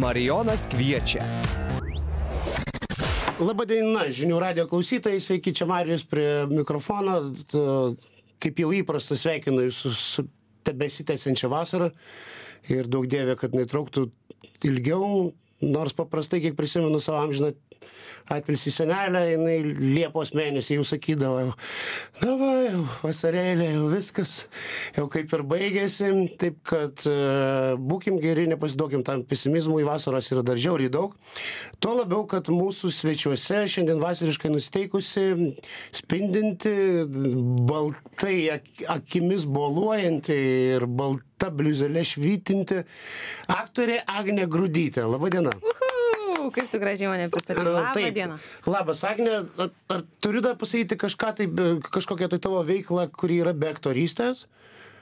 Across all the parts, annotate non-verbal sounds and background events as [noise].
Marijonas kviečia. Labadiena, žinių radio klausytojai, sveiki, čia Marijus prie mikrofono. Kaip jau įprasta, sveikinu jūs su, su tebesitęsiančia vasara ir daug dievė, kad netrauktų ilgiau, nors paprastai, kiek prisimenu savo amžiną atilsi senelę, jinai Liepos mėnesį jau sakydavo, na va, jau vasarėlė, jau viskas, jau kaip ir baigėsi, taip kad e, būkim geri, nepasiduokim tam pesimizmui, vasaros yra dar žiauriai daug. Tuo labiau, kad mūsų svečiuose šiandien vasariškai nusteikusi, spindinti, baltai ak- akimis boluojanti ir balta bliuzelė švytinti aktorė Agnė Grudytė. Labadiena. Uhu, kaip tu gražiai mane pristatei. Labą Taip. dieną. Labas, Agne, ar, turiu dar pasakyti kažką, tai, kažkokią tai tavo veiklą, kuri yra be aktorystės?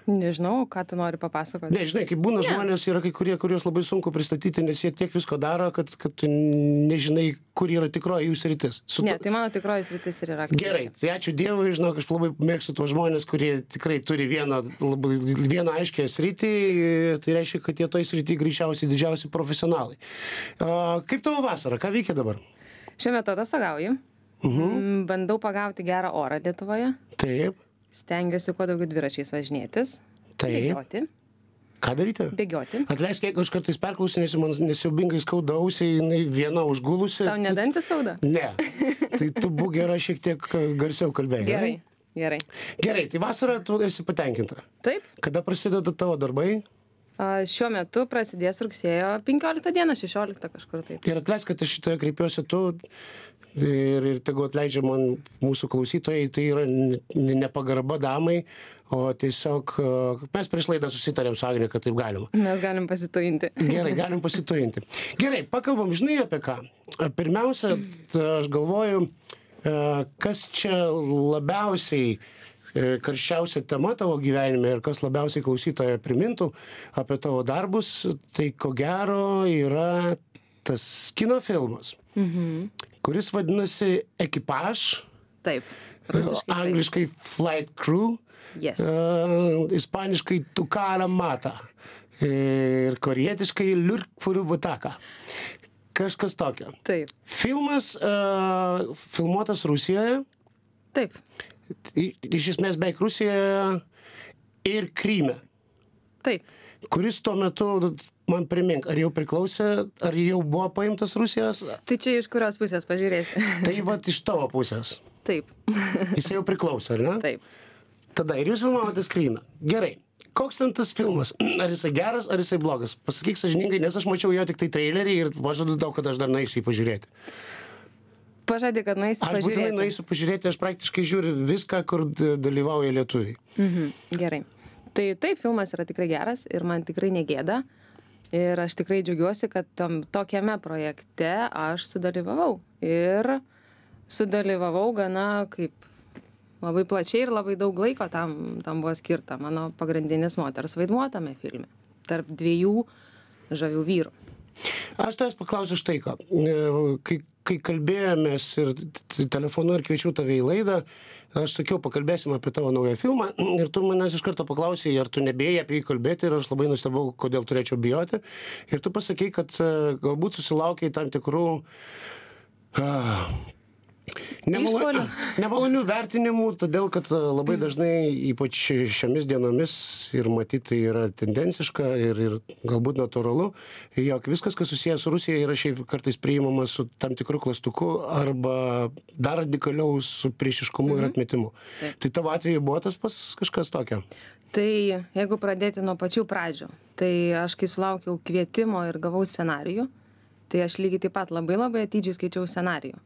Nežinau, ką tu nori papasakoti. Ne, žinai, kaip būna Ne. žmonės, yra kai kurie, kuriuos labai sunku pristatyti, nes jie tiek visko daro, kad, kad tu nežinai, kur yra tikroji jų sritis. Su Ne, tai mano tikroji sritis ir yra. Gerai, tai ačiū Dievui, žinok, aš labai mėgstu tuos žmonės, kurie tikrai turi vieną, labai, vieną aiškę sritį, tai reiškia, kad jie toj srity greičiausiai didžiausi profesionalai. A, kaip tavo vasara, ką veikia dabar? Šiuo metu atostogauju. Mhm. Bandau pagauti gerą orą Lietuvoje. Taip, Stengiuosi kuo daugiau dviračiais važinėtis. Taip. Bėgioti. ką daryti? Bėgioti. Atleisk, jeigu aš kartais perklausinėsiu, man nesiubingai skaudausiai, jinai viena užgulusi. Tau nedantis skauda? Ne. Tai tu būk gera šiek tiek garsiau kalbėjai. Gerai. Gerai. Gerai, tai vasarą tu esi patenkinta. Taip. Kada prasideda tavo darbai? A, Šiuo metu prasidės rugsėjo 15 dieną, 16 kažkur taip. Ir atleisk, kad aš šitoje kreipiuosi tu. Ir, ir tegu atleidžia man mūsų klausytojai, tai yra ne- ne nepagarba damai, o tiesiog e, mes prieš laidą susitarėm su Agnė, kad taip galima. Mes galim pasituinti. Gerai, galim pasituinti. Gerai, pakalbam, žinai apie ką. Pirmiausia, aš galvoju, e, kas čia labiausiai e, karščiausia tema tavo gyvenime ir kas labiausiai klausytoje primintų apie tavo darbus, tai ko gero yra tas kino filmas, mhm. kuris vadinasi Ekipaž, Taip. Rusiškai taip. angliškai Flight Crew. Yes. Uh, ispaniškai tukara mata ir korietiškai liurkfurių butaka. Kažkas tokio. Taip. Filmas uh, filmuotas Rusijoje, Taip. i- iš esmės beveik Rusijoje ir Kryme, Taip. kuris tuo metu, man primink, ar jau priklausė, ar jau buvo paimtas Rusijos, Tai čia iš kurios pusės pažiūrėsi? tai va iš tavo pusės. Taip. Jis jau priklauso, ar ne? Taip. Tada ir jūs filmavotės Kryme. Gerai. Koks ten tas filmas? [clears throat] Ar jisai geras, ar jisai blogas? Pasakyk sažiningai, nes aš mačiau jo tik tai trailerį ir pažadu daug, kad aš dar nueisiu jį pažiūrėti. Pažadė, kad nueisi Aš būtinai pažiūrėti. nueisiu pažiūrėti, aš praktiškai žiūriu viską, kur dalyvauja lietuviai. Mhm. Gerai. Tai taip, filmas yra tikrai geras ir man tikrai negėda. Ir aš tikrai džiaugiuosi, kad tam tokiame projekte aš sudalyvavau. Ir sudalyvavau gana kaip labai plačiai ir labai daug laiko tam, tam buvo skirta. Mano pagrindinis moters vaidmuo tame filme. Tarp dviejų žavių vyrų. Aš tavęs paklausiu štai ką. E, Kai, kai kalbėjomės ir telefonu ir kviečiau tave į laidą, aš sakiau, pakalbėsim apie tavo naują filmą [clears throat] ir tu manęs iš karto paklausai, ar tu nebėjai apie jį kalbėti ir aš labai nustebau, kodėl turėčiau bijoti. Ir tu pasakei, kad e, galbūt susilaukiai tam tikrų ah, nemalo- [clears throat] nemalonių vertinimų, todėl kad e, labai dažnai, ypač šiomis dienomis, ir matyti tai yra tendenciška ir, ir galbūt natūralu, jog viskas, kas susijęs su Rusija, yra šiaip kartais priimama su tam tikru klastuku arba dar radikaliau su priešiškumu ir atmetimu. Taip. Tai tavo atveju buvo tas pas kažkas tokio. Tai jeigu pradėti nuo pačių pradžių, tai aš kai sulaukiau kvietimo ir gavau scenarijų, tai aš lygiai taip pat labai labai atidžiai skaičiau scenarijų.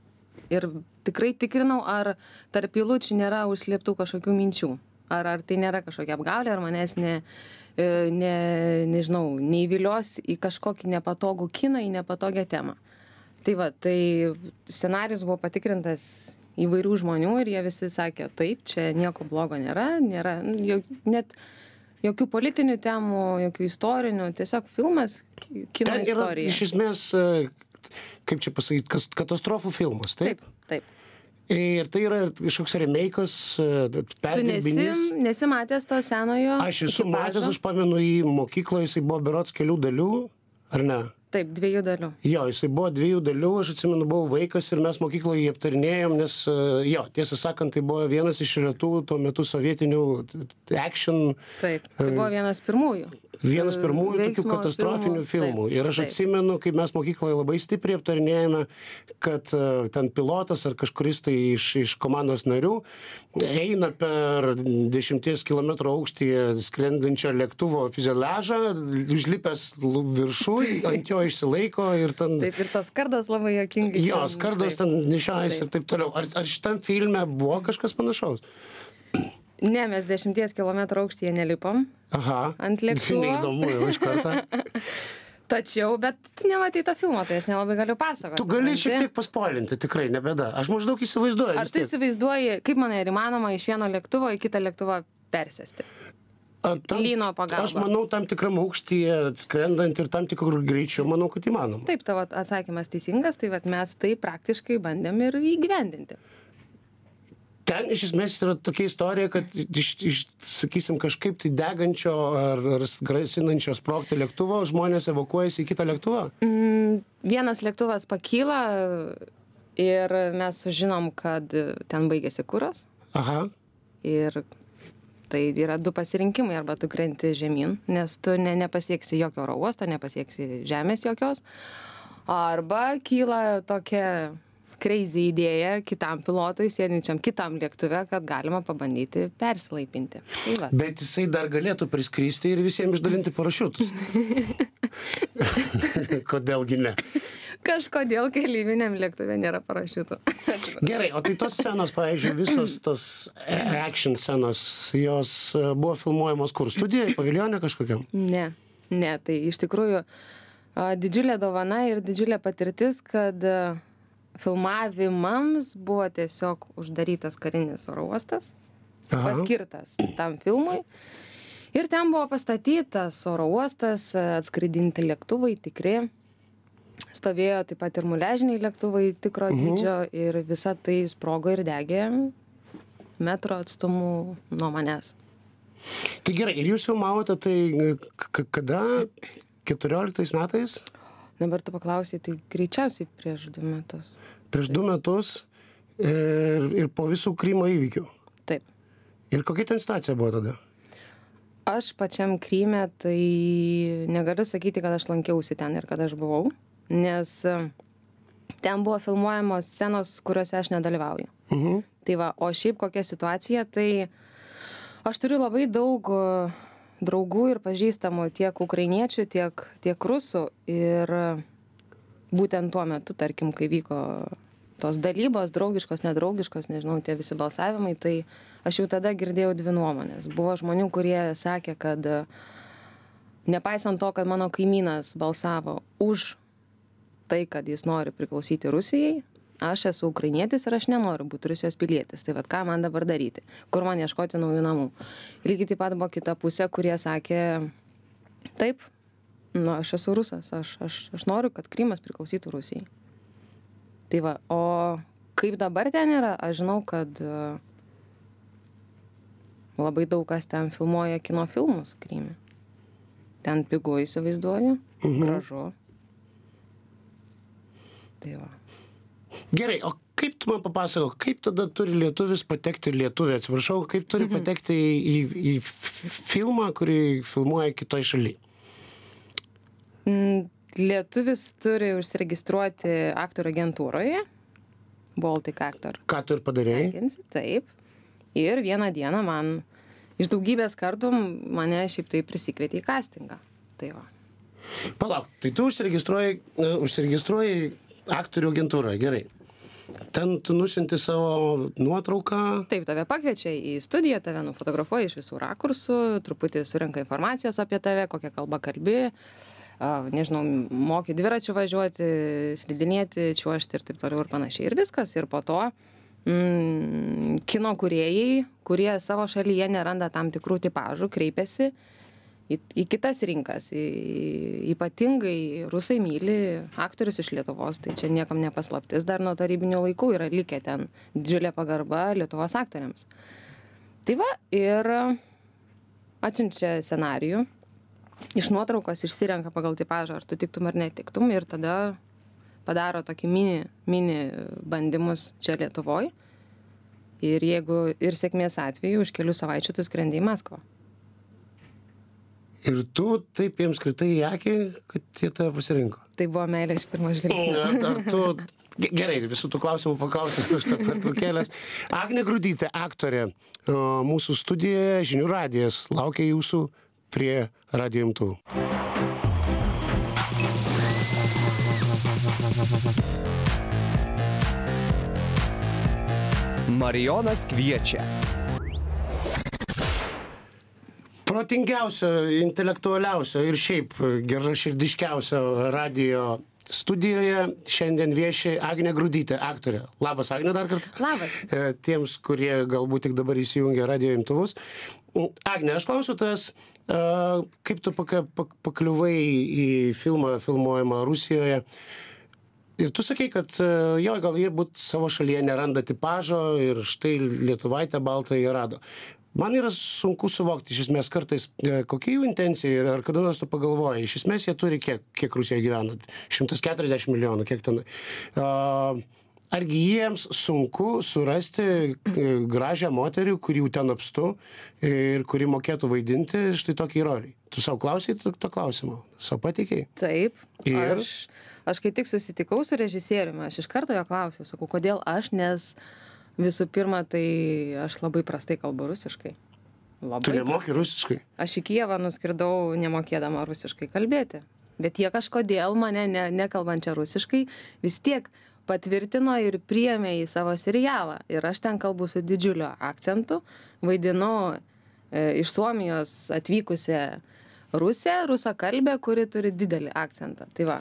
Ir tikrai tikrinau, ar tarp eilučių nėra užslėptų kažkokių minčių. Ar, ar tai nėra kažkokia apgaulė, ar manęs ne, e, ne, nežinau, neįvilios į kažkokį nepatogų kiną, į nepatogią temą. Tai va, tai scenarius buvo patikrintas įvairių žmonių ir jie visi sakė, taip, čia nieko blogo nėra, nėra jok, net jokių politinių temų, jokių istorinių, tiesiog filmas, ki- kino Ten yra istorija. iš esmės, e, kaip čia pasakyti, kas- katastrofų filmas. Taip. Taip, taip. Ir tai yra kažkoks remake'as, e, Tu nesi, perdirbinys. nesi matęs to senojo. Aš esu matęs, aš pamenu į mokyklą, jisai buvo berots kelių dalių, ar ne? Taip, dviejų dalių. Jo, jisai buvo dviejų dalių, aš atsimenu, buvau vaikas ir mes mokykloje jį aptarinėjom, nes, e, jo, tiesą sakant, tai buvo vienas iš retų tuo metu sovietinių action, Taip, tai buvo vienas pirmųjų. Vienas pirmųjų tokių katastrofinių filmų. Ir aš atsimenu, kaip mes mokykloje labai stipriai aptarinėjome, kad e, ten pilotas ar kažkuris tai iš, iš komandos narių eina per 10 km aukštyje skrendančio lėktuvo fiziolažą, užlipęs viršų, ant jo išsilaiko ir ten... Taip, ir tas kardas labai jokingai. Jo, taip. ten nešiojasi ir taip toliau. Ar, ar šitam filme buvo kažkas panašaus? Ne, mes dešimties kilometrų aukštyje nelipom. Aha. Ant lėktuvo? [laughs] Neįdomu jau iš karto. [laughs] Tačiau, bet tu nematai to filmo, tai aš nelabai galiu pasakoti. Tu gali šiek tiek paspoilinti, tikrai, ne bėda. Aš maždaug įsivaizduoju. Ar tu įsivaizduoji, kaip manai, ar įmanoma iš vieno lėktuvo į kitą lėktuvą persėsti? Ar tam- lyno pagalba? Aš manau, tam tikram aukštyje skrendant ir tam tikrų greičių, manau, kad įmanoma. Taip, tavo atsakymas teisingas, tai vat mes tai praktiškai bandėm ir įgyvendinti. Ten iš esmės yra tokia istorija, kad iš, iš sakysim, kažkaip tai degančio ar, ar grasinančio sprogti lėktuvo žmonės evakuojasi į kitą lėktuvą. Mm, vienas lėktuvas pakyla ir mes sužinom, kad ten baigėsi kuras. Aha. Ir tai yra du pasirinkimai. Arba tu krenti žemyn, nes tu ne, nepasieksi jokio oro uosto, nepasieksi žemės jokios. Arba kyla tokia crazy idėja kitam pilotui, sėdinčiam kitam lėktuve, kad galima pabandyti persilaipinti. Tai va. Bet jisai dar galėtų priskristi ir visiems išdalinti parašiutus. [laughs] Kodėlgi ne? Kažkodėl keleiviniam lėktuvė nėra parašiutų. [laughs] Gerai, o tai tos scenos, pavyzdžiui, visos tos action scenos, jos buvo filmuojamos kur? Studijoje, paviljonė kažkokiam? Ne, ne, tai iš tikrųjų didžiulė dovana ir didžiulė patirtis, kad a, filmavimams buvo tiesiog uždarytas karinis oro uostas, Aha. paskirtas tam filmui. Ir ten buvo pastatytas oro uostas, atskridinti lėktuvai tikri. Stovėjo taip pat ir muležiniai lėktuvai tikro dydžio ir visa tai sprogo ir degė metro atstumu nuo manęs. Tai gerai, ir jūs filmavote tai kada? 14 metais? Dabar tu paklausai, tai greičiausiai prieš du metus. Prieš du metus ir, ir po visų Krymo įvykių. Taip. Ir kokia ten situacija buvo tada? Aš pačiam Kryme, tai negaliu sakyti, kad aš lankiausi ten ir kad aš buvau, nes e, ten buvo filmuojamos scenos, kuriuose aš nedalyvauju. Mhm. Tai va, o šiaip kokia situacija, tai aš turiu labai daug draugų ir pažįstamų tiek ukrainiečių, tiek, tiek rusų. Ir būtent tuo metu, tarkim, kai vyko tos dalybos, draugiškos, nedraugiškos, nežinau, tie visi balsavimai, tai aš jau tada girdėjau dvi nuomonės. Buvo žmonių, kurie sakė, kad e, nepaisant to, kad mano kaimynas balsavo už tai, kad jis nori priklausyti Rusijai, aš esu ukrainietis ir aš nenoriu būti Rusijos pilietis. Tai vad ką man dabar daryti? Kur man ieškoti naujų namų? Lygiai taip pat buvo kita pusė, kurie sakė, taip, nu, aš esu rusas, aš, aš, aš noriu, kad Krymas priklausytų Rusijai. Tai va, o kaip dabar ten yra, aš žinau, kad e, labai daug kas ten filmuoja kino filmus Kryme. Ten pigu įsivaizduoju, gražu. Tai va. Gerai, o kaip tu man papasako, kaip tada turi lietuvis patekti, lietuvė, atsiprašau, kaip turi Mhm. patekti į, į, į filmą, kurį filmuoja kitoj šaly? Mm, Lietuvis turi užsiregistruoti aktorių agentūroje. Baltic Actor Ką tu ir padarėjai? Taip. Ir vieną dieną man iš daugybės kartų mane šiaip tai prisikvietė į castingą. Tai va. Palauk, tai tu užsiregistruoji, uh, užsiregistruoji aktorių agentūroje, gerai. Ten tu nusinti savo nuotrauką. Taip, tave pakviečia į studiją, tave nufotografuoja iš visų rakursų, truputį surenka informacijos apie tave, kokią kalbą kalbi, nežinau, moki dviračių važiuoti, slidinėti, čiuošti ir taip toliau ir panašiai. Ir viskas. Ir po to mm, kino kuriejai, kurie savo šalyje neranda tam tikrų tipažų, kreipiasi į, į kitas rinkas. Į, ypatingai rusai myli aktorius iš Lietuvos, tai čia niekam nepaslaptis, dar nuo tarybinių laikų yra likę ten didžiulė pagarba Lietuvos aktoriams. Tai va, ir atsiunčia scenarijų, iš nuotraukos išsirenka pagal tipažą, ar tu tiktum ar netiktum, ir tada padaro tokį mini, mini bandymus čia Lietuvoje. Ir jeigu ir sėkmės atveju, už kelių savaičių tu skrendi į Maskvą. Ir tu taip jiems kritai į akį, kad jie tave pasirinko. Tai buvo meilė iš pirmo žvilgsnio. Ar, tu... Ge- Gerai, visų tų klausimų paklausysiu aš tą pertraukėlės. Agne Grudytė, aktorė, mūsų studijoje žinių radijas, laukia jūsų prie radio imtuvų. Marijonas kviečia. Protingiausio, intelektualiausio ir šiaip geraširdiškiausio radio studijoje šiandien vieši Agne Grudytė, aktorė. Labas, Agne, dar kartą. Labas. E, Tiems, kurie galbūt tik dabar įsijungia radio imtuvus. Agne, aš klausiu tas, kaip tu paka- pak- pakliuvai į filmą filmuojamą Rusijoje. Ir tu sakei, kad e, jo, gal jie būt savo šalyje neranda tipažo ir štai Lietuvaitę baltą jie rado. Man yra sunku suvokti iš esmės kartais, e, kokia jų intencija ir ar kada nors tu pagalvojai. Iš esmės jie turi kiek, kiek Rusijoje gyvena? 140 milijonų, kiek ten. A, Argi jiems sunku surasti e, gražią moterį, kuri jų ten apstu ir kuri mokėtų vaidinti štai tokį rolį? Tu savo klausai to, to klausimo? Savo patikėjai? Taip. Ir? Aš, aš kai tik susitikau su režisieriumi, aš iš karto jo klausiau, sakau, kodėl aš, nes visų pirma, tai aš labai prastai kalbu rusiškai. Labai. Tu nemoki rusiškai? Aš į Kievą nuskridau nemokėdama rusiškai kalbėti. Bet jie kažkodėl mane ne, nekalbančią rusiškai vis tiek patvirtino ir priėmė į savo serialą. Ir aš ten kalbu su didžiuliu akcentu, vaidinu e, iš Suomijos atvykusią Rusę, rusakalbę, kuri turi didelį akcentą. Tai va.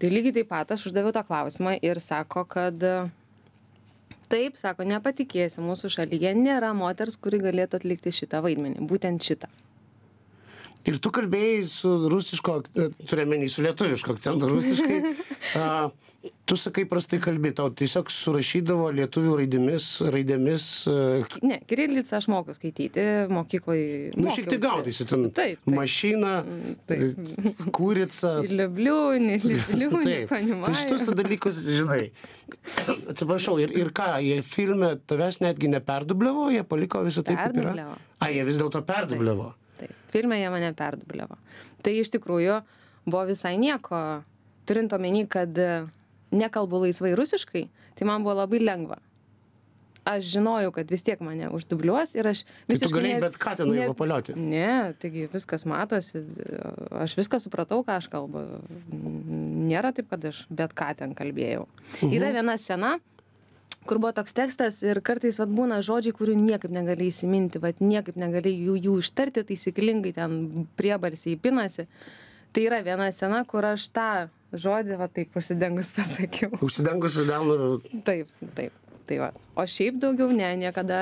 Tai lygiai taip pat aš uždaviau tą klausimą ir sako, kad taip, sako, nepatikėsi, mūsų šalyje nėra moters, kuri galėtų atlikti šitą vaidmenį, būtent šitą. Ir tu kalbėjai su rusiško, turiuomenį su lietuviško akcentu rusiškai. [laughs] A, tu sakai prastai kalbi, tau tiesiog surašydavo lietuvių raidėmis, raidėmis. a, Ne, kirillicą aš moku skaityti mokykloje. Nu, šiek tiek gaudysi ten. Taip. taip. Mašina, taip. kūrica. [laughs] Liubliūnį, [laughs] liubliūnį, Taip. Tai šitus tu dalykus, žinai. Atsiprašau, ir, ir ką, jie filme tavęs netgi neperdubliavo, jie paliko visą tai kaip yra. A, jie vis dėlto perdubliavo. Taip, filme jie mane perdubliavo. Tai iš tikrųjų buvo visai nieko, turint omeny, kad e, nekalbu laisvai rusiškai, tai man buvo labai lengva. Aš žinojau, kad vis tiek mane uždubliuos ir aš Tai tu visiškai... galėjai ne- bet ką tenai ne- vapalioti. Ne, taigi viskas matosi, aš viską supratau, ką aš kalbu. Nėra taip, kad aš bet ką ten kalbėjau. Yra viena scena, kur buvo toks tekstas ir kartais vat, būna žodžiai, kurių niekaip negali įsiminti, vat, niekaip negali jų, jų ištarti taisyklingai, ten priebarsiai pinasi. Tai yra viena scena, kur aš tą žodį, va taip užsidengus [laughs] pasakiau. Užsidengusi delnu. Taip, taip. Tai va. O šiaip daugiau ne, niekada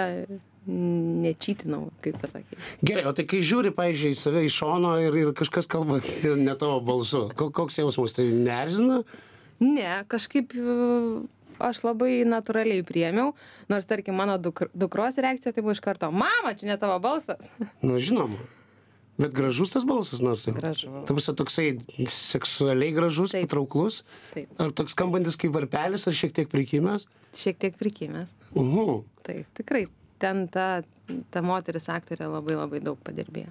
nečytinau, kaip pasakyti. Gerai, o tai kai žiūri, pavyzdžiui, į save iš šono ir, ir kažkas kalba ne tavo balsu, ko- koks jausmas tai nerzina? Ne, kažkaip aš labai natūraliai priemiau, nors tarkim mano duk dukros reakcija tai buvo iš karto, mama, čia ne tavo balsas. [laughs] Nu, žinoma. Bet gražus tas balsas, nors jau. Gražu. Tarsi toksai seksualiai gražus, Taip. patrauklus. Taip, Ar toks skambantis kaip varpelis, ar šiek tiek prikimęs? šiek tiek prikimęs. Uhu. Tai tikrai ten ta, ta moteris aktorė labai labai daug padirbėjo.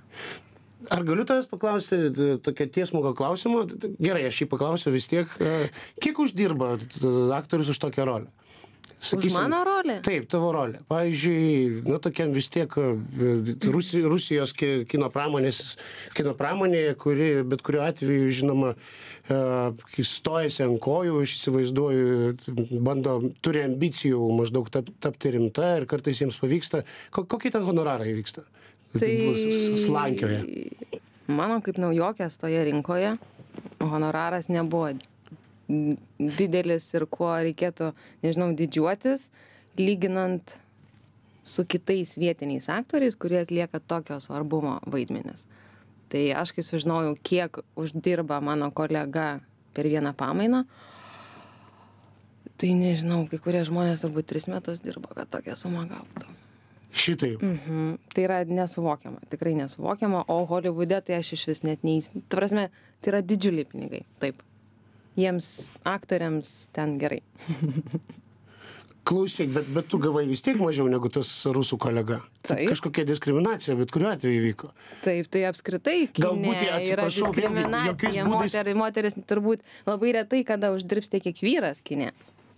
Ar galiu tavęs paklausti tokio tiesmuko klausimo? Gerai, aš jį paklausiu vis tiek. E, Kiek uždirba aktorius už tokią rolę? Už mano rolę? Taip, tavo rolė. Pavyzdžiui, na, tokiam vis tiek e, Rusi, Rusijos ki- kino pramonės, kino pramonėje, kuri bet kuriuo atveju, žinoma, e, stojasi ant kojų, aš įsivaizduoju, bando, turi ambicijų maždaug tap, tapti rimta ir kartais jiems pavyksta. Ko, kokie ten honorarai vyksta? Tai S- Slankioje. Mano kaip naujokės toje rinkoje honoraras nebuvo didelis ir kuo reikėtų, nežinau, didžiuotis, lyginant su kitais vietiniais aktoriais, kurie atlieka tokio svarbumo vaidmenis. Tai aš kai sužinojau, kiek uždirba mano kolega per vieną pamainą, tai nežinau, kai kurie žmonės turbūt tris metus dirba, kad tokią sumą gautų. Šitaip. Mhm. Tai yra nesuvokiama, tikrai nesuvokiama, o Hollywoode tai aš iš vis net neįs... Tai prasme, tai yra didžiuliai pinigai, taip. Jiems, aktoriams ten gerai. [laughs] Klausyk, bet, bet tu gavai vis tiek mažiau negu tas rusų kolega. Tai Taip. Kažkokia diskriminacija, bet kuriuo atveju įvyko. Taip, tai apskritai Galbūt jie, yra diskriminacija. būdais- Moter, moteris turbūt labai retai kada uždirbs tiek, kiek vyras kine.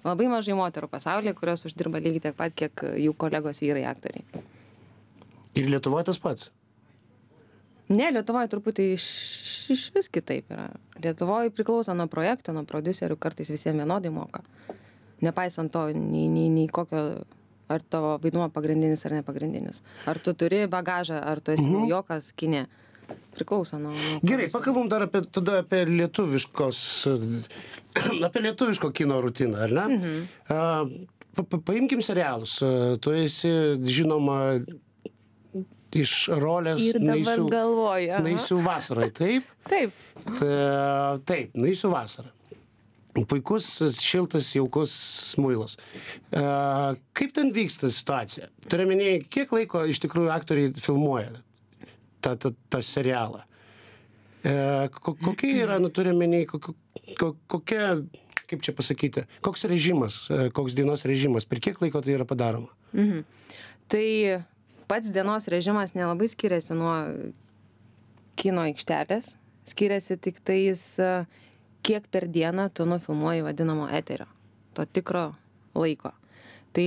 Labai mažai moterų pasaulyje, kurios uždirba lygiai tiek pat, kiek jų kolegos vyrai aktoriai. Ir Lietuvoje tas pats. Ne, Lietuvoje truputį iš, iš vis kitaip yra. Lietuvoje priklauso nuo projekto, nuo prodiuserių, kartais visiems vienodai moka. Nepaisant to, nei, nei, nei kokio, ar tavo vaidmuo pagrindinis ar nepagrindinis. Ar tu turi bagažą, ar tu esi Mhm. naujokas kine. Priklauso nuo... nuo Gerai, pakalbam dar apie, tada apie lietuviškos, [clears throat] apie lietuviško kino rutiną, ar ne? Mhm. A, pa, pa, paimkim serialus. Tu esi žinoma iš rolės naisių, galvoju. aha. naisių vasarai, taip? [laughs] Taip. Ta, taip, naisių vasara. Puikus, šiltas, jaukus. A, kaip ten vyksta situacija? Turiu minėjai, kiek laiko iš tikrųjų aktoriai filmuoja tą, tą, tą serialą? E, ko, kokia yra, nu turiu ko, kokia, kaip čia pasakyti, koks režimas, e, koks dienos režimas, per kiek laiko tai yra padaroma? Mhm. Tai pats dienos režimas nelabai skiriasi nuo kino aikštelės. Skiriasi tik tais, e, kiek per dieną tu nufilmuoji vadinamo eterio, to tikro laiko. Tai,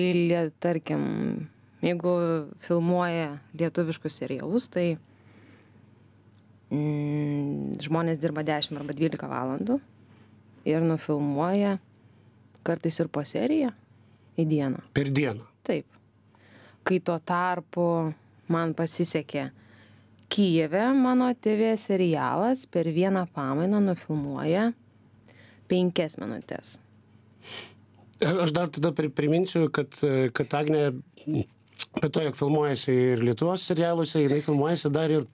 tarkim, jeigu filmuoja lietuviškus serialus, tai mm, žmonės dirba 10 arba 12 valandų ir nufilmuoja kartais ir po seriją į dieną. Per dieną. Taip. Kai tuo tarpu man pasisekė Kijeve, mano TV serialas per vieną pamainą nufilmuoja penkias minutės. Aš dar tada pri- priminsiu, kad, kad Agnė, be to, jog filmuojasi ir Lietuvos serialuose, jinai filmuojasi dar ir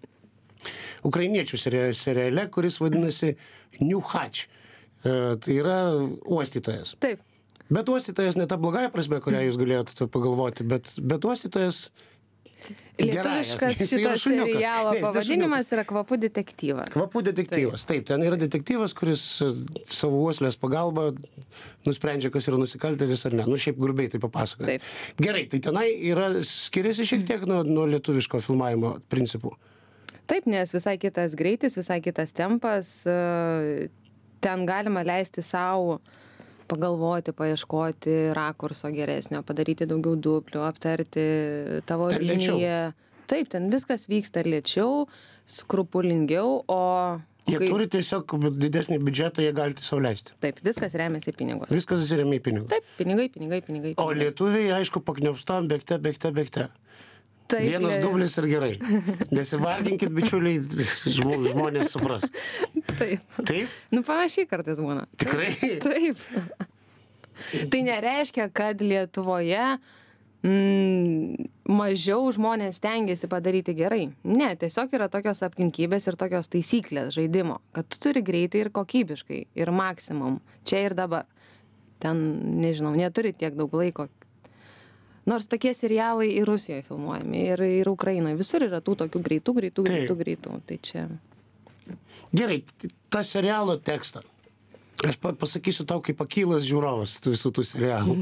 ukrainiečių seria- seriale, kuris vadinasi Newhatch. E, Tai yra uostytojas. Taip. Bet uostytojas ne ta blogąją prasme, kurią jūs galėjote pagalvoti, bet, bet uostytojas... gerąja. Lietuviškas Jis yra šito šuniukas. serialo Ne, jis ne pavadinimas yra kvapų detektyvas. Kvapų detektyvas. Taip, ten yra detektyvas, kuris e, savo uoslės pagalba nusprendžia, kas yra nusikaltėlis ar ne. Nu, šiaip grubiai tai papasakoja. Taip. Gerai, tai tenai yra, skiriasi šiek tiek nuo, nuo lietuviško filmavimo principų. Taip, nes visai kitas greitis, visai kitas tempas. e, Ten galima leisti savo pagalvoti, paieškoti rakurso geresnio, padaryti daugiau duplių, aptarti tavo liniją. Taip, ten viskas vyksta lėčiau, skrupulingiau, o... Jie kai- turi tiesiog didesnį biudžetą, jie gali sau leisti. Taip, viskas remiasi pinigus. Viskas atsiremia į pinigus. Taip, pinigai, pinigai, pinigai. O pinigai. lietuviai, aišku, pakniopstam, bėgte, bėgte, bėgte. Taip, Vienas jie- dublis ir gerai. Nesivarginkit, bičiuliai, žmo- žmonės supras. Taip. Taip? Nu, panašiai kartais būna. Tikrai? Taip. tai nereiškia, kad Lietuvoje mm, mažiau žmonės stengiasi padaryti gerai. Ne, tiesiog yra tokios aplinkybės ir tokios taisyklės žaidimo, kad tu turi greitai ir kokybiškai ir maksimum, čia ir dabar. Ten, nežinau, neturi tiek daug laiko. Nors tokie serialai ir Rusijoje filmuojami, ir, ir Ukrainoje. Visur yra tų tokių greitų, greitų, greitų, greitų. Tai čia. Gerai, tą serialo tekstą. Aš pa pasakysiu tau, kaip pakylas žiūrovas tų visų tų serialų.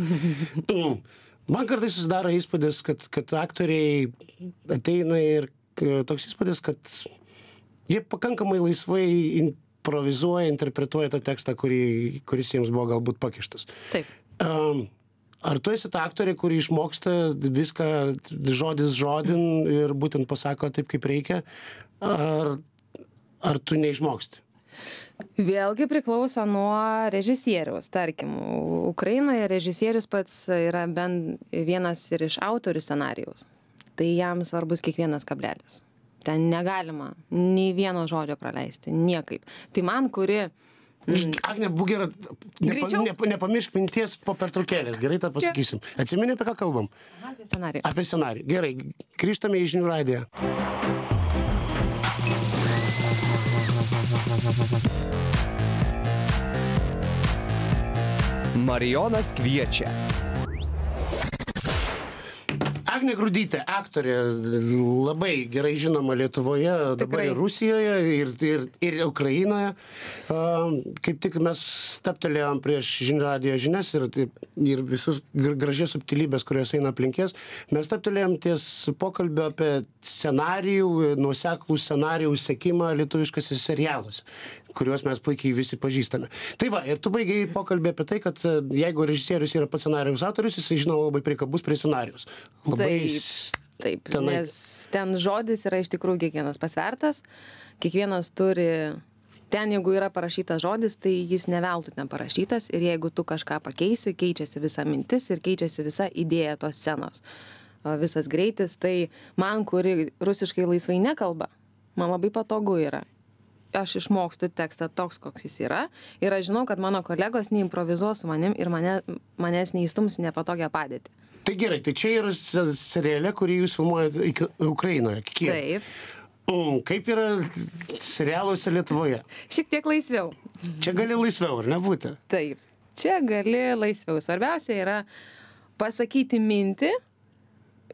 [laughs] Man kartais susidaro įspūdis, kad, kad aktoriai ateina ir e, toks įspūdis, kad jie pakankamai laisvai improvizuoja, interpretuoja tą tekstą, kurį, kuris jiems buvo galbūt pakištas. Taip. Um, ar tu esi ta aktorė, kuri išmoksta viską žodis žodin ir būtent pasako taip, kaip reikia, ar, ar tu neišmoksti? Vėlgi priklauso nuo režisieriaus. Tarkim, Ukrainoje režisierius pats yra bent vienas ir iš autorių scenarijaus. Tai jam svarbus kiekvienas kablelis. Ten negalima nei vieno žodžio praleisti, niekaip. Tai man, kuri... Mm, Agne, būk gera, nepa, nepa, nepamiršk minties po pertraukėlės, gerai tą pasakysim. Atsimeni, apie ką kalbam? apie scenarijų. Apie scenarijų. Gerai, grįžtame į žinių radiją. Marijonas kviečia. Agnė Grudytė, aktorė, labai gerai žinoma Lietuvoje, dabar ir Rusijoje, ir, ir, ir Ukrainoje. Kaip tik mes staptelėjom prieš žinių radijo žinias ir, ir visus gr- gražias subtilybės, kurios eina aplinkės. Mes staptelėjom ties pokalbio apie scenarijų, nuoseklų scenarijų sekimą lietuviškose serialuose kuriuos mes puikiai visi pažįstame. Tai va, ir tu baigiai pokalbį apie tai, kad e, jeigu režisierius yra pats scenarijus autorius, jisai žinoma labai prikabus prie scenarijus. Labai Taip, taip, tenai- nes ten žodis yra iš tikrųjų kiekvienas pasvertas, kiekvienas turi, ten jeigu yra parašytas žodis, tai jis neveltui ten parašytas ir jeigu tu kažką pakeisi, keičiasi visa mintis ir keičiasi visa idėja tos scenos, visas greitis, tai man, kuri rusiškai laisvai nekalba, man labai patogu yra. Aš išmokstu tekstą toks, koks jis yra ir aš žinau, kad mano kolegos neimprovizuos su manim ir mane, manęs neįstums nepatogią padėtį. Tai gerai, tai čia yra se- seriale, kurį jūs filmuojate Ukrainoje. Kiek? Taip. Mm, kaip yra serialuose Lietuvoje? Šiek tiek laisviau. Čia gali laisviau, ar nebūti? Taip. Čia gali laisviau. Svarbiausia yra pasakyti mintį,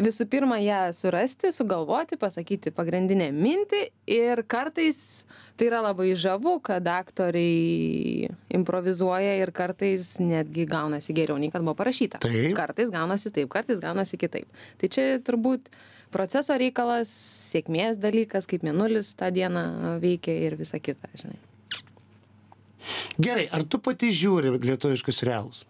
visų pirma ją surasti, sugalvoti, pasakyti pagrindinę mintį ir kartais tai yra labai žavu, kad aktoriai improvizuoja ir kartais netgi gaunasi geriau nei kad buvo parašyta. Kartais gaunasi taip, kartais gaunasi kitaip. Tai čia turbūt proceso reikalas, sėkmės dalykas, kaip mėnulis tą dieną veikia ir visa kita, žinai. Gerai, ar tu pati žiūri lietuviškus serialus?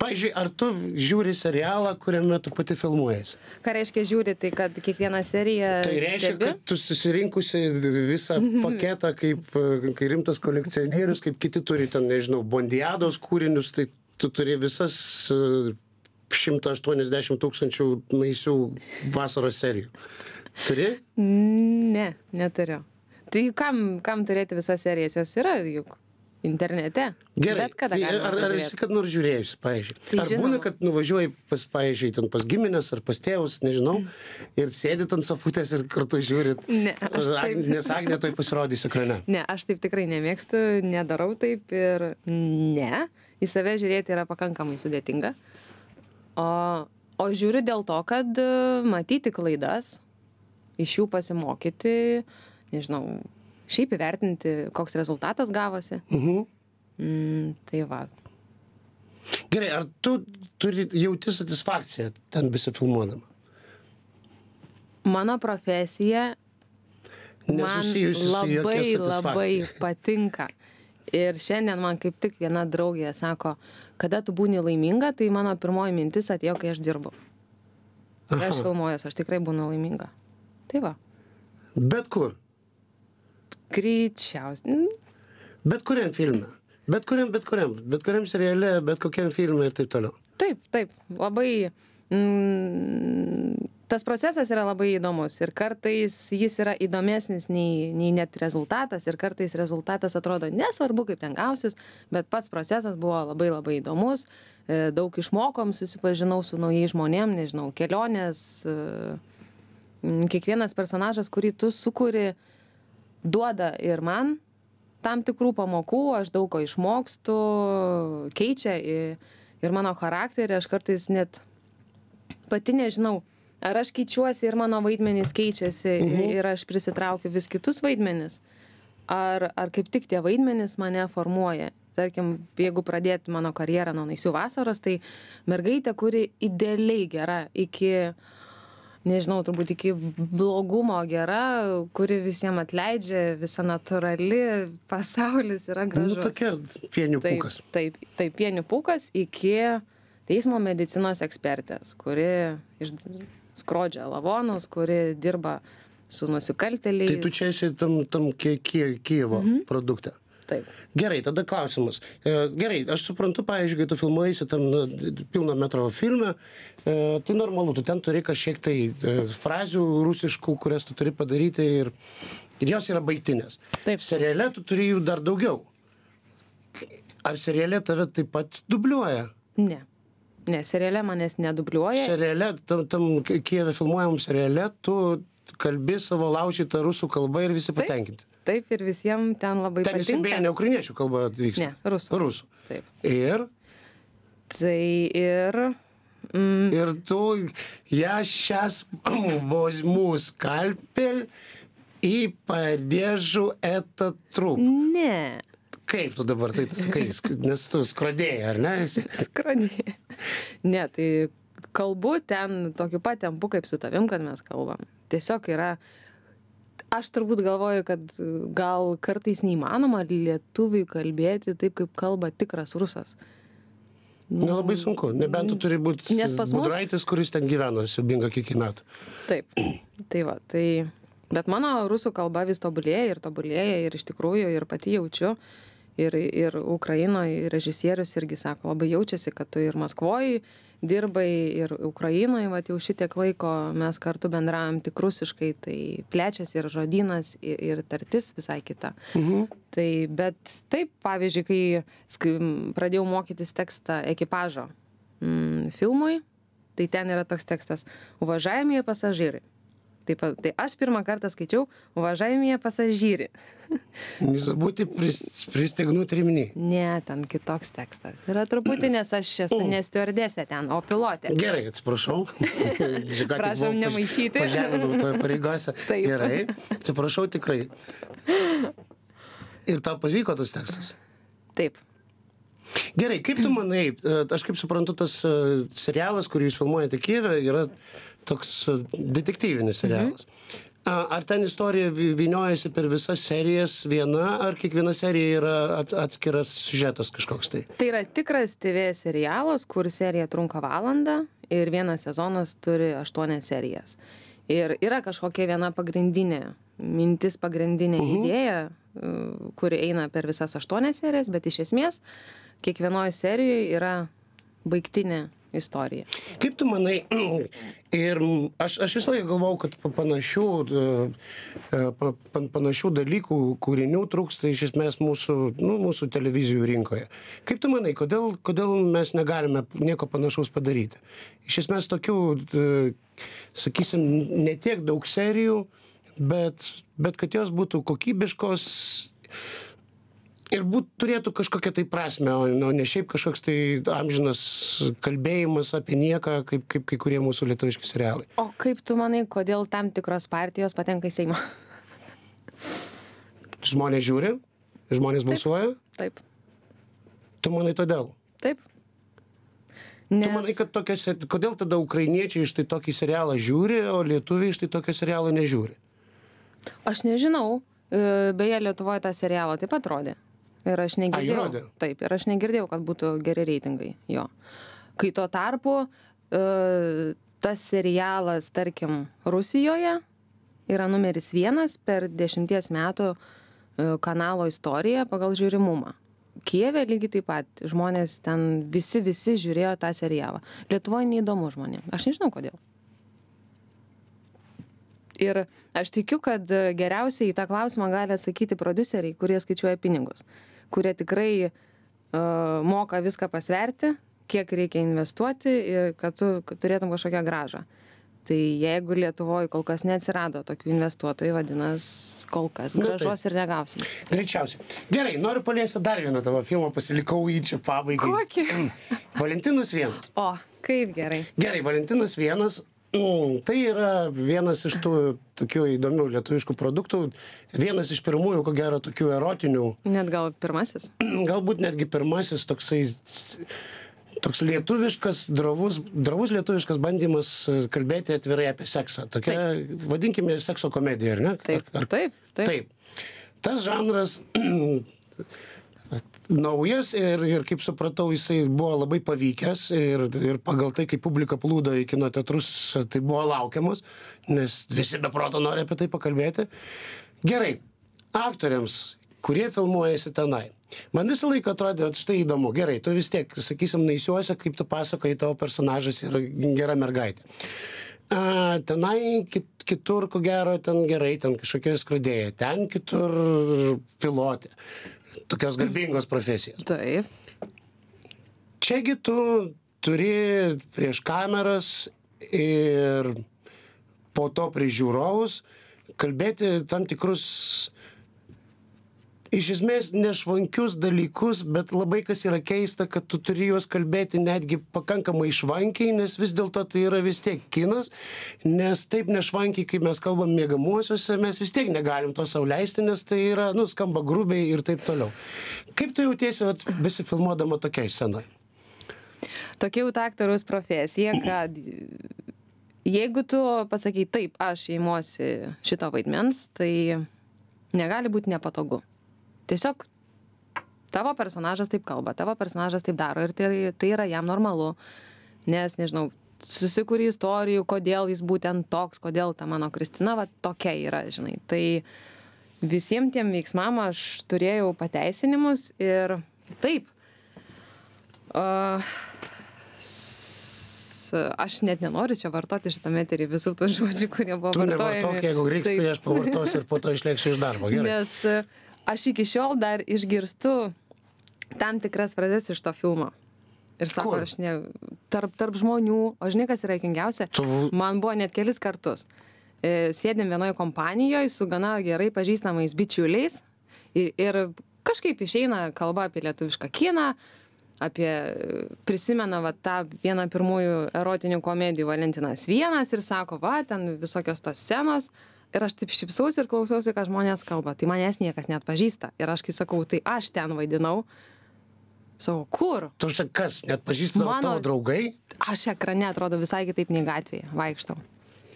Pavyzdžiui, ar tu žiūri serialą, kuriame tu pati filmuojasi? Ką reiškia žiūri, tai kad kiekvieną seriją Tai reiškia, stebi. kad tu susirinkusi visą paketą kaip, e, kai rimtas kolekcionierius, kaip kiti turi ten, nežinau, bondiados kūrinius, tai tu turi visas e, 180 tūkstančių naisių vasaros serijų. Turi? Ne, neturiu. Tai kam, kam turėti visas serijas, jos yra juk internete. Gerai. Bet kada tai ar, ar esi kad nors žiūrėjusi, pavyzdžiui? Tai ar žinoma. būna, kad nuvažiuoji pas, pavyzdžiui, ten pas giminės ar pas tėvus, nežinau, ir sėdit ant sofutės ir kartu žiūrit. Ne, taip- Nes Agnė toj pasirodys ekrane. Ne, aš taip tikrai nemėgstu, nedarau taip ir ne. Į save žiūrėti yra pakankamai sudėtinga. O, o žiūriu dėl to, kad matyti klaidas, iš jų pasimokyti, nežinau, šiaip įvertinti, koks rezultatas gavosi. Mhm. Mm, tai va. Gerai, ar tu turi jauti satisfakciją ten besifilmuodama? Mano profesija man Nesusijusi su jokia labai labai [laughs] patinka. Ir šiandien man kaip tik viena draugė sako, kada tu būni laiminga, tai mano pirmoji mintis atėjo, kai aš dirbu. Kai aš Aha. filmuojuosi, aš tikrai būnu laiminga. Tai va, Bet kur? Greičiausiai. Bet kuriam filme. Bet kuriam, bet kuriam. Bet kuriam seriale, bet kokiam filme ir taip toliau. Taip, taip, labai. Mm, tas procesas yra labai įdomus ir kartais jis yra įdomesnis nei, nei net rezultatas ir kartais rezultatas atrodo nesvarbu, kaip ten gausis, bet pats procesas buvo labai labai įdomus, e, daug išmokom, susipažinau su naujais žmonėm, nežinau, kelionės, e, kiekvienas personažas, kurį tu sukuri, duoda ir man tam tikrų pamokų, aš daug ko išmokstu, keičia i- ir mano charakterį, aš kartais net pati nežinau, ar aš keičiuosi ir mano vaidmenys keičiasi mhm. ir aš prisitraukiu vis kitus vaidmenis, ar, ar kaip tik tie vaidmenys mane formuoja. Tarkim, jeigu pradėti mano karjerą nuo naisių vasaros, tai mergaitė, kuri idealiai gera iki, nežinau, turbūt iki blogumo gera, kuri visiems atleidžia, visa natūrali, pasaulis yra Nu, gražus. tokia pienių pūkas. taip, taip, pienių pūkas iki teismo medicinos ekspertės, kuri iš, skrodžia lavonus, kuri dirba su nusikaltėliais. Tai tu čia esi tam, tam Kie- Kie- Kijevo mhm. produkte. Taip. Gerai, tada klausimas. E, Gerai, aš suprantu, pavyzdžiui, kai tu filmuojasi tam pilno metro filme, e, tai normalu, tu ten turi kažkiek tai e, frazių rusiškų, kurias tu turi padaryti ir, ir jos yra baigtinės. Taip. Seriale tu turi jų dar daugiau. Ar seriale tave taip pat dubliuoja? Ne. Ne, seriale manęs nedubliuoja. Seriale, tam, tam Kijeve filmuojamam seriale, tu kalbi savo laužytą rusų kalbą ir visi patenkinti taip ir visiem ten labai Ten jisai beje patinka. ne ukrainiečių kalba vyksta. Ne, rusų. Rusų. Taip. Ir, Tai ir mm, ir tu, ja šias возьму скальпель и порежу этот труп. ne, Kaip tu dabar tai sakai, sk- nes tu skrodėjai, ar ne? Esi? [laughs] skronė. Ne, tai kalbu ten tokiu pat tempu kaip su tavim, kad mes kalbam. Tiesiog yra. Aš turbūt galvoju, kad gal kartais neįmanoma lietuviui kalbėti taip, kaip kalba tikras rusas. Nelabai sunku, nebent tu turi būti mus- budraitis, kuris ten gyveno siubinga kiekį metų. Taip. Tai va, tai. Bet mano rusų kalba vis tobulėja ir tobulėja ir iš tikrųjų ir pati jaučiu. Ir, ir Ukrainoje režisierius irgi sako, labai jaučiasi, kad tu ir Maskvoje dirbai, ir Ukrainoje, va jau šitiek laiko mes kartu bendravom tik rusiškai, tai plečiasi ir žodynas, ir, ir tartis visai kita. Mhm. Tai bet taip, pavyzdžiui, kai sk- pradėjau mokytis tekstą ekipažo mm, filmui, tai ten yra toks tekstas Uvažiavimieji pasažyrai. Taip, tai aš pirmą kartą skaičiau Uvažiavimieji pasažyrai. Būti pris, pristignut rimny. Ne, ten kitoks tekstas. Yra truputį, nes aš esu nestiordėse ten, o pilotė. Gerai, atsiprašau. [laughs] Žiūrėk, Prašom buvau nemaišyti. Pažeminau toje [laughs] pareigose. Taip. Gerai, atsiprašau tikrai. [laughs] Ir tau pavyko tas tekstas. Taip. Gerai, kaip tu manai, e, aš kaip suprantu, tas e, serialas, kurį jūs filmuojate Kijeve, yra toks e, detektyvinis serialas. A, Ar ten istorija vyniojasi per visas serijas viena, ar kiekviena serija yra ats- atskiras siužetas kažkoks tai? Tai yra tikras TV serialas, kur serija trunka valandą ir vienas sezonas turi aštuonias serijas. Ir yra kažkokia viena pagrindinė mintis, pagrindinė idėja, e, kuri eina per visas aštuonias serijas, bet iš esmės kiekvienoje serijoje yra baigtinė istorija. Kaip tu manai, [clears throat] ir aš, aš visą laiką galvau, kad pa- panašių, e, e, pa- pa- panašių dalykų, kūrinių trūksta iš esmės mūsų, nu, mūsų televizijų rinkoje. Kaip tu manai, kodėl, kodėl mes negalime nieko panašaus padaryti? Iš esmės tokių, e, sakysim, ne tiek daug serijų, bet, bet kad jos būtų kokybiškos ir būt turėtų kažkokią tai prasmę o o ne šiaip kažkoks tai amžinas kalbėjimas apie nieką kaip kaip kai kurie mūsų lietuviški serialai O kaip tu manai, kodėl tam tikros partijos patenka į Seimą? žmonės žiūri žmonės balsuoja Taip, tu manai todėl taip. tu manai kad tokiose kodėl tada ukrainiečiai štai tokį serialą žiūri o lietuviai štai tokio serialo nežiūri Aš nežinau, e, beje, Lietuvoje tą serialą taip pat rodė. Ir aš negirdėjau. rodė? Taip, ir aš negirdėjau, kad būtų geri reitingai jo. Kai tuo tarpu e, tas serialas, tarkim, Rusijoje yra numeris vienas per dešimties metų e, kanalo istoriją pagal žiūrimumą. Kijeve lygiai taip pat žmonės ten visi, visi žiūrėjo tą serialą. Lietuvoje neįdomu žmonėms. Aš nežinau kodėl. Ir aš tikiu, kad geriausiai į tą klausimą gali atsakyti produceriai, kurie skaičiuoja pinigus, kurie tikrai uh, moka viską pasverti, kiek reikia investuoti ir kad tu kad turėtum kažkokią gražą. Tai jeigu Lietuvoje kol kas neatsirado tokių investuotojų, vadinasi, kol kas taip. gražos ir negausim. Greičiausiai. Gerai, noriu paliesti dar vieną tavo filmą, pasilikau jį čia pabaigai. Kokį? Valentinas vienas. O, kaip gerai. Gerai, Valentinas vienas. Mm, tai yra vienas iš tų tokių įdomių lietuviškų produktų. Vienas iš pirmųjų, ko gero, tokių erotinių, Net gal pirmasis. galbūt netgi pirmasis toksai toks lietuviškas, dravus, dravus lietuviškas bandymas e, kalbėti atvirai apie seksą. Tokia, vadinkime, sekso komedija, ar ne? Taip, Ar, ar, taip, taip. Taip. Tas žanras [clears throat] naujas ir, ir kaip supratau, jisai buvo labai pavykęs ir, ir pagal tai, kaip publika plūdo į kino teatrus, tai buvo laukiamas, nes visi be proto nori apie tai pakalbėti. Gerai, aktoriams, kurie filmuojasi tenai. Man visą laiką atrodė, kad štai įdomu, gerai, tu vis tiek, sakysim, naisiuose, kaip tu pasakoji, tavo personažas yra gera mergaitė. A, tenai kit, kitur, ko gero, ten gerai, ten kažkokia skrodėja, ten kitur pilotė. Tokios garbingos profesijos. Taip. Čiagi tu turi prieš kameras ir po to prieš žiūrovus kalbėti tam tikrus iš esmės nešvankius dalykus bet labai kas yra keista kad tu turi juos kalbėti netgi pakankamai švankiai nes vis dėlto tai yra vis tiek kinas nes taip nešvankiai kaip mes kalbam miegamuosiuose mes vis tiek negalim to sau leisti nes tai yra nu skamba grubiai ir taip toliau. Kaip tu jautiesi vat besifilmuodama tokioj scenoj? Tokia jau ta aktoriaus profesija kad jeigu tu pasakei taip aš imuosi šito vaidmens tai negali būt nepatogu tiesiog tavo personažas taip kalba, tavo personažas taip daro ir tai, tai yra jam normalu, nes, nežinau, susikūrė istorijų, kodėl jis būtent toks, kodėl ta mano Kristina va tokia yra, žinai. Tai visiems tiem veiksmam aš turėjau pateisinimus ir taip. Uh, aš net nenoriu čia vartoti šitame eterį visų tų žodžių, kurie buvo tu vartojami. nevartok jeigu reiks tai aš pavartosiu ir po to išlėksiu iš darbo gerai Nes aš iki šiol dar išgirstu tam tikras frazes iš to filmo. Ir sako, Kur? aš ne, tarp, tarp žmonių, o žinai, kas yra juokingiausia, Tu- man buvo net kelis kartus. E, Sėdėm vienoje kompanijoje su gana gerai pažįstamais bičiuliais ir, ir kažkaip išeina kalba apie lietuvišką kiną, apie prisimena va, tą vieną pirmųjų erotinių komedijų Valentinas vienas ir sako, va, ten visokios tos scenos. Ir aš taip šypsausi ir klausausi, ką žmonės kalba. Tai manęs niekas net pažįsta. Ir aš kai sakau, tai aš ten vaidinau. Sakau, kur? tu sakai kas net pažįstu Mano- draugai Aš ekrane atrodo visai kitaip nei gatvėje vaikštau.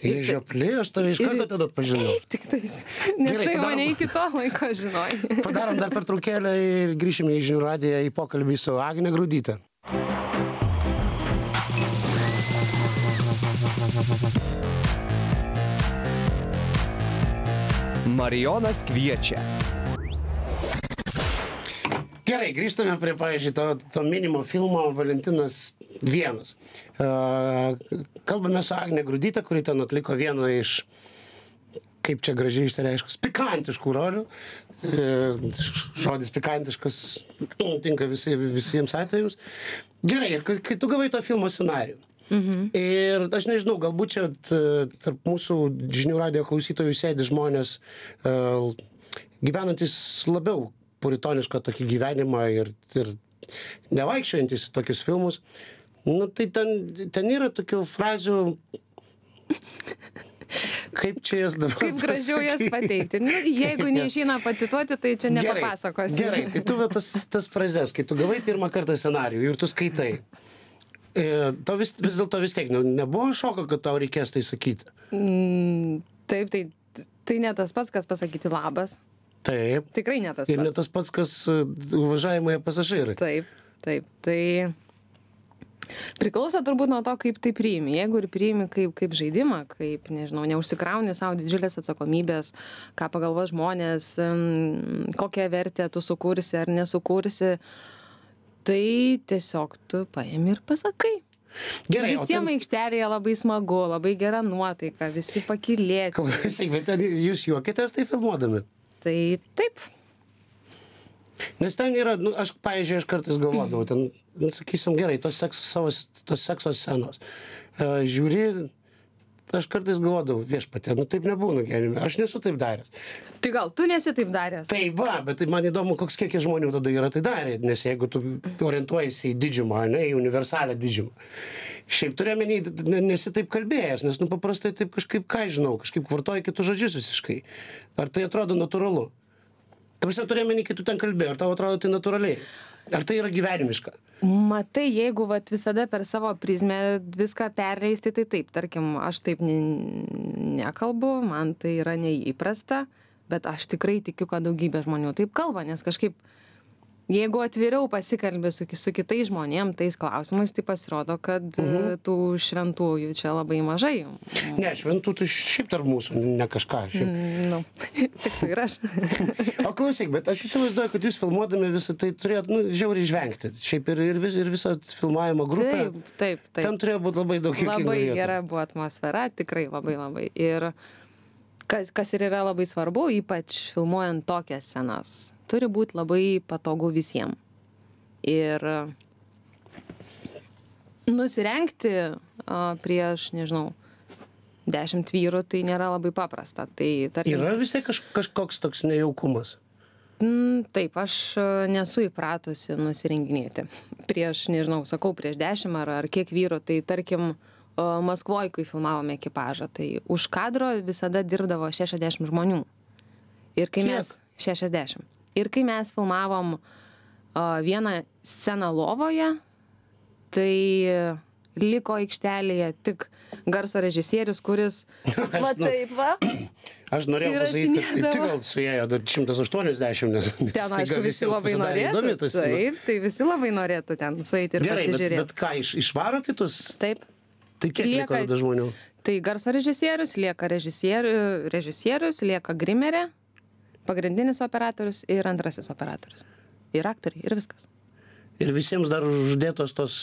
jie žiopli aš tave iš ir- karto tada atpažinau [laughs] Tik tais. Nes Gerai, tai padarom- mane iki to laiko žinoj. [laughs] Padarom dar pertraukėlę ir grįšime į žinių radiją į pokalbį su Agne Grudytė. Marijonas kviečia. Gerai, grįžtame prie, pavyzdžiui, to, to minimo filmo Valentinas vienas. Uh, kalbame su Agne Grudytė, kuri ten atliko vieną iš, kaip čia gražiai išsireiškus, pikantiškų rolių. E, Žodis pikantiškas tinka visi, visiems atvejams. Gerai, ir kai, tu gavai to filmo scenarijų. Mhm. Ir aš nežinau, galbūt čia tarp mūsų žinių radio klausytojų sėdi žmonės uh, gyvenantis labiau puritonišką tokį gyvenimą ir, ir nevaikščiojantis į tokius filmus. Nu, tai ten, ten yra tokių frazių. Kaip čia jas dabar? Kaip gražiau jas pateikti. Nu, jeigu [laughs] neišeina pacituoti, tai čia nepapasakosiu. Gerai, tai tu tas, tas frazes, kai tu gavai pirmą kartą scenarijų ir tu skaitai. E, to vis, vis dėlto vis tiek nu, nebuvo šoko, kad tau reikės tai sakyti. Mm, taip, tai, tai ne tas pats, kas pasakyti labas. Taip. Tikrai ne tas Ir ne pats. tas pats, kas e, važiavimai pasažyrai. Taip, taip. Tai priklauso turbūt nuo to, kaip tai priimi. Jeigu ir priimi kaip, kaip žaidimą, kaip, nežinau, neužsikrauni savo didžiulės atsakomybės, ką pagalvos žmonės, mm, kokią vertę tu sukursi ar nesukursi, tai tiesiog tu paimi ir pasakai. Gerai, Visiems ten, aikštelėje labai smagu, labai gera nuotaika, visi pakilėti. klausyk, bet jūs juokitės tai filmuodami. Tai taip, Nes ten yra, nu, aš, pavyzdžiui, aš kartais galvodavau, ten, nu, sakysim, gerai, tos sekso, savo, tos sekso scenos. Uh, žiūri, aš kartais galvodavau, viešpatė, nu taip nebūna gyvenime, aš nesu taip daręs. tai gal tu nesi taip daręs? Tai va, bet tai man įdomu, koks kiekis žmonių tada yra tai darę, nes jeigu tu orientuojasi į didžiumą, ne į universalią didžiumą. Šiaip turiu menį, nesi taip kalbėjęs, nes, nu, paprastai taip kažkaip, ką žinau, kažkaip vartoji kitus žodžius visiškai. Ar tai atrodo natūralu? Ta prasme, turiu menį, kai tu ten kalbėjai, ar tau atrodo tai natūraliai? Ar tai yra gyvenimiška? Matai, jeigu vat, visada per savo prizmę viską perleisti, tai taip, tarkim, aš taip ne, nekalbu, man tai yra neįprasta, bet aš tikrai tikiu, kad daugybė žmonių taip kalba, nes kažkaip, jeigu atviriau pasikalbė su, su kitais žmonėm tais klausimais, tai pasirodo, kad mhm. tų šventųjų čia labai mažai. Ne, šventų tai šiaip tarp mūsų, ne kažką. Šiaip. Nu, [laughs] tik tu ir aš. O klausyk, bet aš įsivaizduoju, kad jūs filmuodami visą tai turėjot, nu, žiauriai žvengti. Šiaip ir, ir, vis, ir visą filmavimo grupę. Taip, taip, taip. Ten turėjo būti labai daug juokingų Labai gera buvo atmosfera, tikrai labai labai. Ir kas, kas ir yra labai svarbu, ypač filmuojant tokias scenas, turi būti labai patogu visiems. Ir nusirengti a, prieš, nežinau, dešimt vyrų tai nėra labai paprasta. Tai, tarkim, Yra vis tiek kaž, kažkoks toks nejaukumas. Mm, taip, aš e, nesu įpratusi nusirenginėti. [laughs] Prieš, nežinau, sakau, prieš dešimt ar, ar kiek vyrų, tai tarkim, Maskvoje, kai filmavome ekipažą, tai už kadro visada dirbdavo 60 žmonių. Ir kai Kiek? mes 60. Ir kai mes filmavom vieną sceną lovoje, tai liko aikštelėje tik garso režisierius, kuris... [laughs] Va nu- taip, va. [clears throat] Aš norėjau pasakyti, kad kaip tik gal suėjo dar 180, nes Ten, aišku, visi labai norėtų. įdomi ta scena. Taip, tai visi labai norėtų ten sueiti ir Gerai, bet, pasižiūrėti. bet ką, iš, išvaro kitus? Taip. Tai kiek liko lieka- tada žmonių? Tai garso režisierius, lieka režisierius, režisierius lieka grimerė, pagrindinis operatorius ir antrasis operatorius. Ir aktoriai, ir viskas. Ir visiems dar uždėtos tos,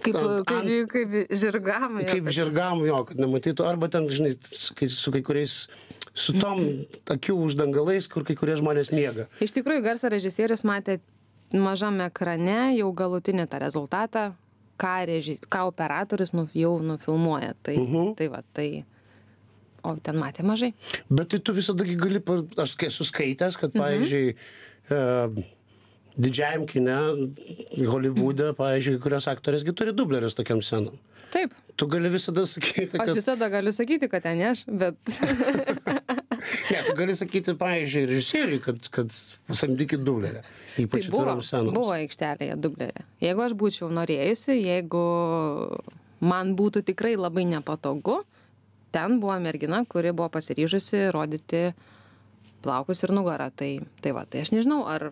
Kaip, Ant- kaip, kaip žirgam. jo, kaip žirgam jo, kad nematytų, arba ten, žinai, su kai kuriais, su tom akių uždangalais, kur kai kurie žmonės miega. Iš tikrųjų, garso režisierius matė mažam ekrane jau galutinį tą rezultatą, ką, režis, ką operatorius nu, jau nufilmuoja. Tai, uh Mhm. -huh. tai va, tai. O ten matė mažai. Bet tai tu visada gali, aš esu skaitęs, kad, pavyzdžiui, e, didžiajam kine, Hollywoode, pavyzdžiui, kurios aktorės gi turi dublerius tokiam scenom. Taip. Tu gali visada sakyti, Aš kad... visada galiu sakyti, kad ten aš, bet [laughs] Ne, tu gali sakyti, pavyzdžiui, režisieriui, kad, kad samdykit dublerę. tai Ypač buvo, atvirom scenom. buvo aikštelėje dublerė. Jeigu aš būčiau norėjusi, jeigu man būtų tikrai labai nepatogu, ten buvo mergina, kuri buvo pasiryžusi rodyti plaukus ir nugarą. Tai, tai va, tai aš nežinau, ar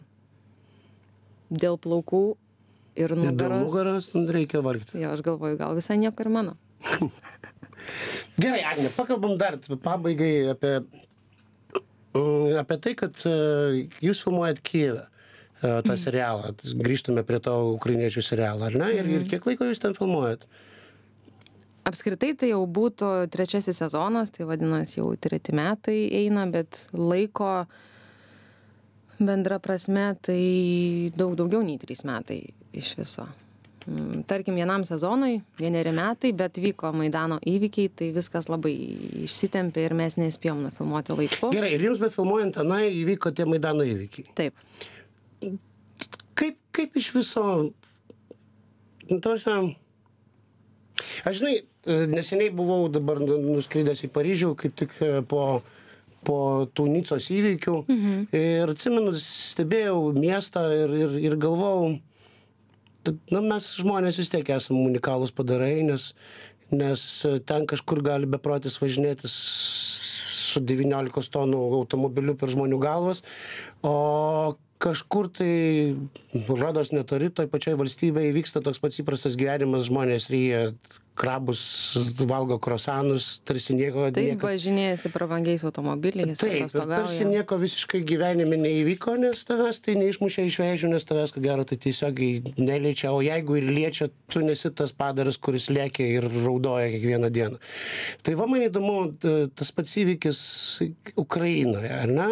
dėl plaukų ir Ir dėl nugaros. nugaros reikia vargti. Jo, aš galvoju, gal visai nieko ir mano. [laughs] Gerai, Agne, pakalbam dar pabaigai apie, mm, apie tai, kad e, jūs filmuojat Kijeve e, tą serialą. Grįžtume prie to ukrainiečių serialą, ar ne? Ir, ir kiek laiko jūs ten filmuojat? Apskritai tai jau būtų trečiasis sezonas, tai vadinasi jau treti metai eina, bet laiko bendra prasme tai daug daugiau nei trys metai iš viso. Mm, Tarkim, vienam sezonui vieneri metai, bet vyko Maidano įvykiai, tai viskas labai išsitempė ir mes nespėjom nufilmuoti laiku. Gerai, ir jums befilmuojant tenai įvyko tie Maidano įvykiai. Taip. Kaip, kaip iš viso... Nu, tose... Aš žinai, e, neseniai buvau dabar nuskridęs į Paryžių, kaip tik e, po, po tų Nicos įvykių. Mhm. Ir atsimenu, stebėjau miestą ir, ir, ir galvojau, na, mes žmonės vis tiek esame unikalūs padarai, nes, nes e, ten kažkur gali beprotis važinėtis su 19 tonų automobiliu per žmonių galvas, o kažkur tai, rodos netoli, toj pačioj valstybėje vyksta toks pats įprastas gyvenimas, žmonės ryja krabus, valgo krosanus, tarsi nieko... Taip nieko važinėjasi prabangiais automobiliais, Taip, ir tarsi nieko visiškai gyvenime neįvyko, nes tavęs tai neišmušė iš vėžių, nes tavęs ko gero tai tiesiogiai neliečia, o jeigu ir liečia, tu nesi tas padaras, kuris lėkia ir raudoja kiekvieną dieną. Tai va man įdomu, tas pats įvykis Ukrainoje, ar ne?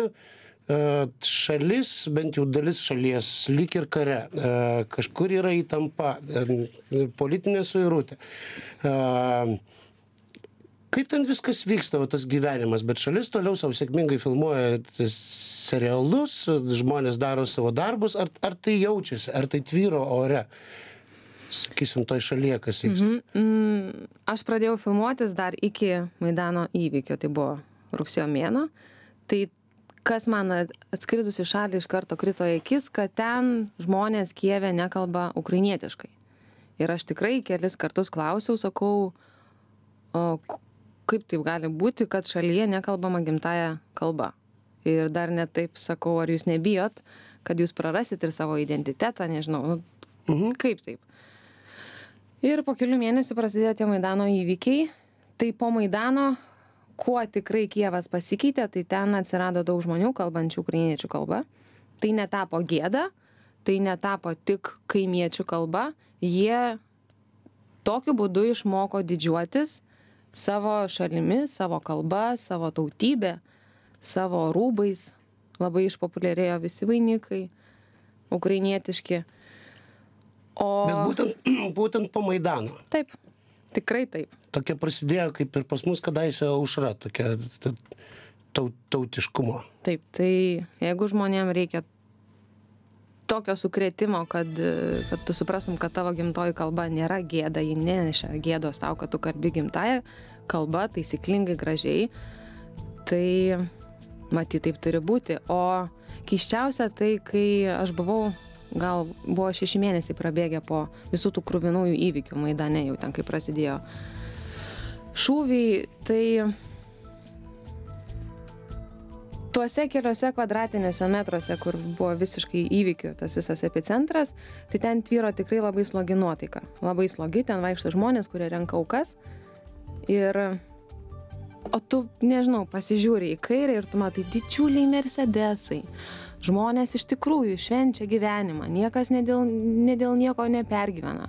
E, Šalis, bent jau dalis šalies, lyg ir kare, e, kažkur yra įtampa, e, politinė suirutė. Kaip ten viskas vyksta, va, tas gyvenimas, bet šalis toliau savo sėkmingai filmuoja serialus, žmonės daro savo darbus, ar, ar tai jaučiasi, ar tai tvyro ore, sakysim, toj šalyje, kas vyksta. Mhm. Mm, aš pradėjau filmuotis dar iki Maidano įvykio, tai buvo rugsėjo mėno. Tai kas man at- atskridus į šalį iš karto krito į akis, kad ten žmonės Kieve nekalba ukrainietiškai. Ir aš tikrai kelis kartus klausiau, sakau, o kaip taip gali būti, kad šalyje nekalbama gimtaja kalba. Ir dar net taip sakau, ar jūs nebijot, kad jūs prarasit ir savo identitetą, nežinau, nu, Mhm. kaip taip. Ir po kelių mėnesių prasidėjo tie Maidano įvykiai. Tai po Maidano, kuo tikrai Kievas pasikeitė, tai ten atsirado daug žmonių kalbančių ukrainiečių kalbą. Tai netapo gėda, tai netapo tik kaimiečių kalba. Jie tokiu būdu išmoko didžiuotis savo šalimi, savo kalba, savo tautybė, savo rūbais. Labai išpopuliarėjo visi vainikai ukrainietiški. O Bet būtent, [clears throat] būtent po Maidano. Taip, tikrai taip. Tokia prasidėjo kaip ir pas mus kadaise aušra, tokia ta, tau, tautiškumo. Taip, tai jeigu žmonėm reikia tokio sukrėtimo, kad, kad tu suprastum, kad tavo gimtoji kalba nėra gėda, ji neneša gėdos tau, kad tu kalbi gimtają kalbą, taisyklingai, gražiai, tai matyt taip turi būti. O keiščiausia tai, kai aš buvau, gal buvo šeši mėnesiai prabėgę po visų tų krūvinųjų įvykių Maidane, jau ten kai prasidėjo šūviai, tai tuose keliuose kvadratiniuose metruose, kur buvo visiškai įvykių, tas visas epicentras, tai ten tvyro tikrai labai slogi nuotaika. Labai slogi, ten vaikšto žmonės, kurie renka aukas. Ir, o tu, nežinau, pasižiūri į kairę ir tu matai didžiuliai Mercedesai. Žmonės iš tikrųjų švenčia gyvenimą, niekas ne dėl, ne dėl nieko nepergyvena.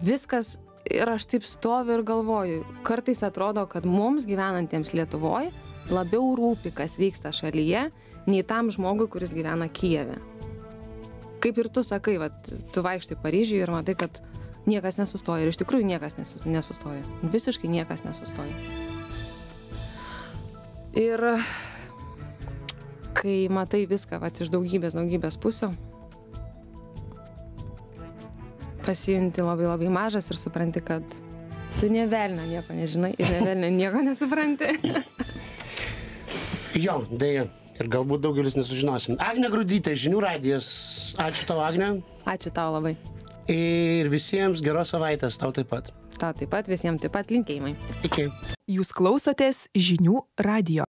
Viskas ir aš taip stoviu ir galvoju, kartais atrodo, kad mums gyvenantiems Lietuvoje labiau rūpi, kas vyksta šalyje, nei tam žmogui, kuris gyvena Kijeve. Kaip ir tu sakai, vat, tu vaikštai Paryžiuje ir matai, kad niekas nesustoja. Ir iš tikrųjų niekas nesustoja. Visiškai niekas nesustoja. Ir kai matai viską vat, iš daugybės, daugybės pusių, pasijunti labai labai mažas ir supranti, kad tu nevelnio nieko nežinai ir nevelnio nieko nesupranti. [laughs] Jo, dėja. Ir galbūt daugelis nesužinosim. Agne Grudytė, žinių radijas. Ačiū tau, Agne. Ačiū tau labai. Ir visiems geros savaitės, tau taip pat. Tau taip pat, visiems taip pat linkėjimai. Iki. Jūs klausotės žinių radio.